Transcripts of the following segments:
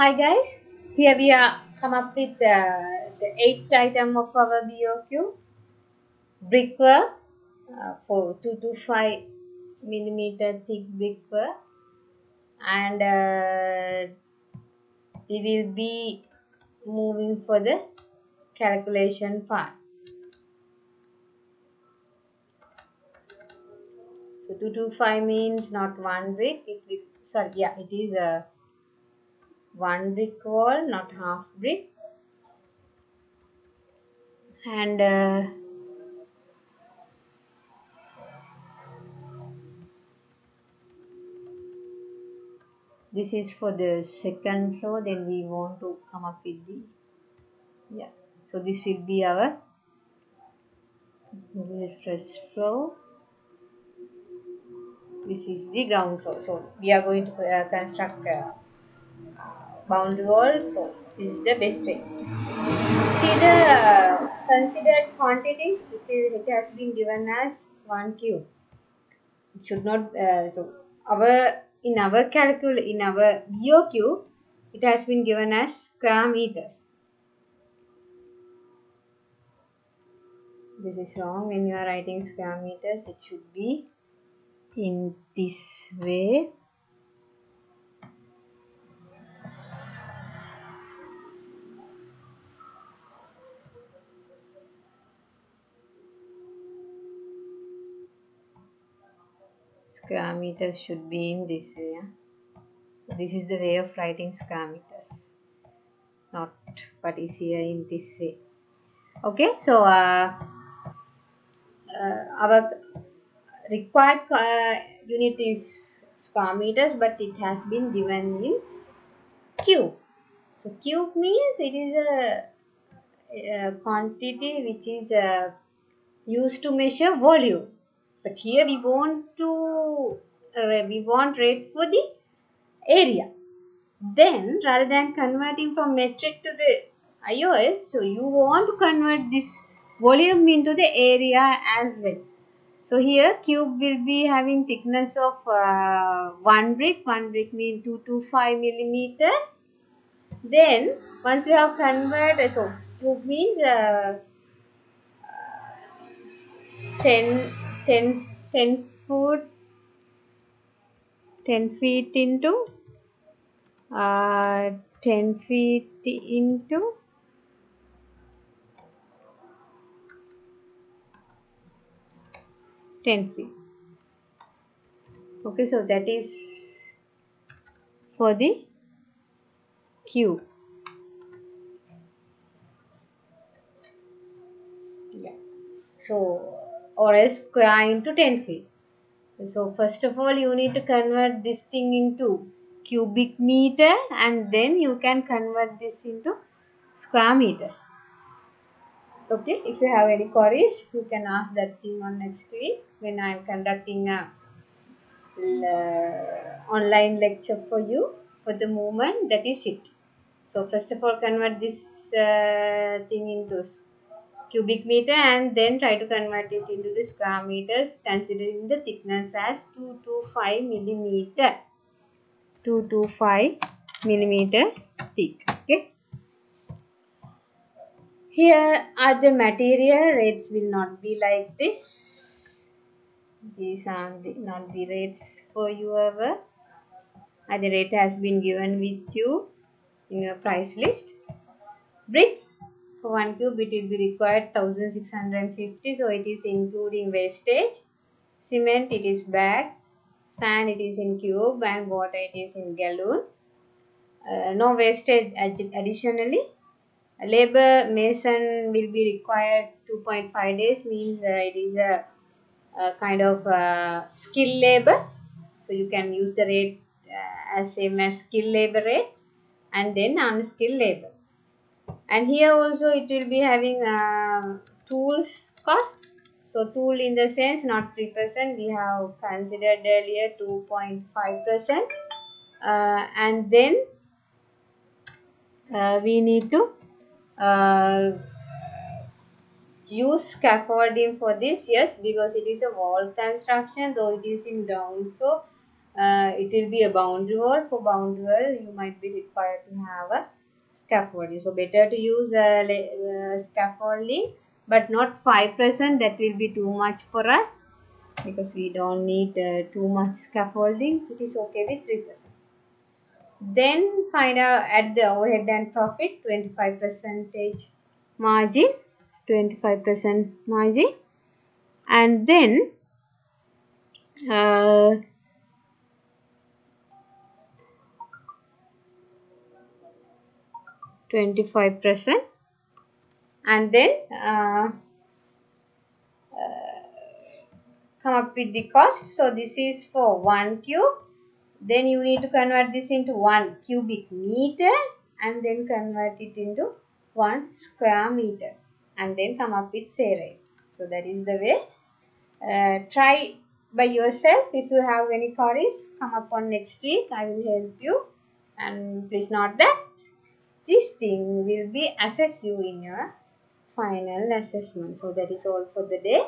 Hi guys, here we are come up with uh, the eighth item of our BOQ brickwork uh, for 2 to 5 millimeter thick brickwork. And uh, we will be moving for the calculation part. So 2 to 5 means not one brick, it, sorry yeah it is a one brick wall not half brick. And uh, this is for the second floor then we want to come up with the yeah. So this will be our this first floor. This is the ground floor. So we are going to uh, construct a boundary wall so this is the best way. See the uh, considered quantities it, is, it has been given as 1 cube. It should not uh, so our in our calcul in our BOQ it has been given as square meters. This is wrong. When you are writing square meters it should be in this way square meters should be in this way so this is the way of writing square meters not what is here in this way. Okay so uh, uh, our required uh, unit is square meters but it has been given in cube. So cube means it is a, a quantity which is uh, used to measure volume but here we want to uh, we want rate for the area. Then rather than converting from metric to the IOS so you want to convert this volume into the area as well. So here cube will be having thickness of uh, one brick. One brick mean 2 to 5 millimeters. Then once you have converted so cube means uh, 10 10, 10 foot 10 feet into uh, 10 feet into ten feet. Okay so that is for the cube. Yeah. So or a square into 10 feet. So first of all you need to convert this thing into cubic meter and then you can convert this into square meters. Okay, if you have any queries you can ask that thing on next week when I am conducting a online lecture for you for the moment that is it. So first of all convert this uh, thing into cubic meter and then try to convert it into the square meters considering the thickness as 2 to 5 millimeter. 2 to 5 millimeter thick okay? Here are the material. Rates will not be like this. These are the, not the rates for you and the rate has been given with you in your price list. Bricks for 1 cube it will be required 1650 so it is including wastage. Cement it is bag. Sand it is in cube and water it is in gallon. Uh, no wastage additionally. Labor mason will be required 2.5 days means uh, it is a, a kind of uh, skill labor. So you can use the rate uh, as same as skill labor rate and then unskilled labor and here also it will be having uh, tools cost. So tool in the sense not 3% we have considered earlier 2.5% uh, and then uh, we need to uh, use scaffolding for this yes because it is a wall construction. Though it is in ground floor uh, it will be a boundary wall. For boundary wall, you might be required to have a scaffolding. So better to use a uh, scaffolding, but not 5%. That will be too much for us because we don't need uh, too much scaffolding. It is okay with 3%. Then find out at the overhead and profit 25 percentage margin, 25% margin, and then uh, Twenty-five percent, and then uh, uh, come up with the cost. So this is for one cube. Then you need to convert this into one cubic meter, and then convert it into one square meter, and then come up with say rate. So that is the way. Uh, try by yourself. If you have any queries, come up on next week. I will help you. And please note that this thing will be assess you in your final assessment. So that is all for the day.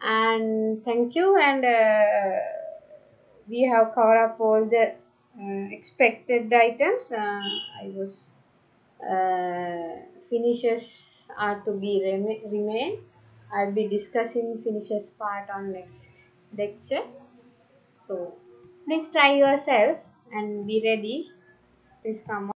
And thank you. And uh, we have covered up all the uh, expected items. Uh, I was uh, finishes are to be rem remain. I'll be discussing finishes part on next lecture. So please try yourself and be ready. Please come.